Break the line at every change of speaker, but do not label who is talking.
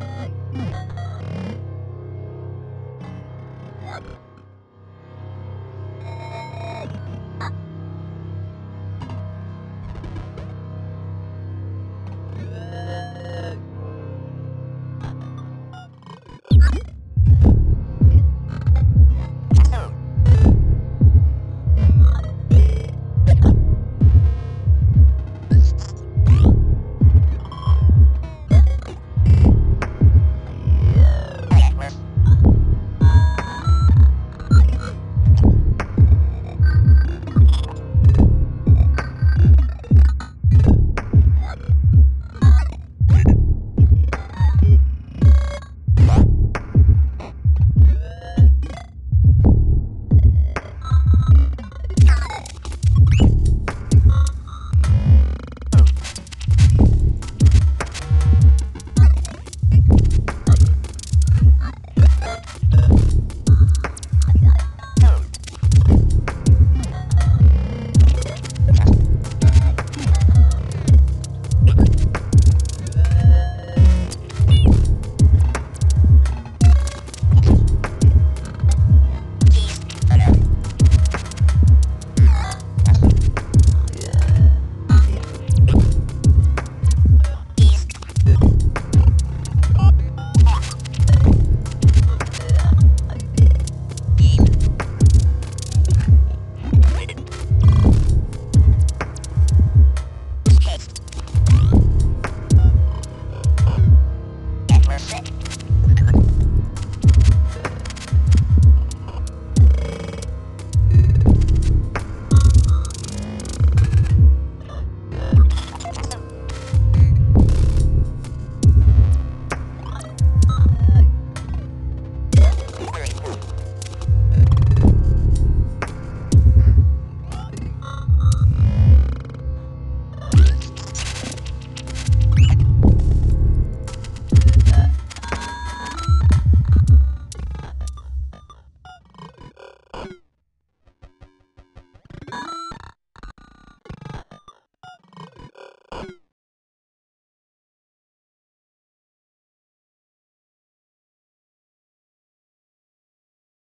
Uh,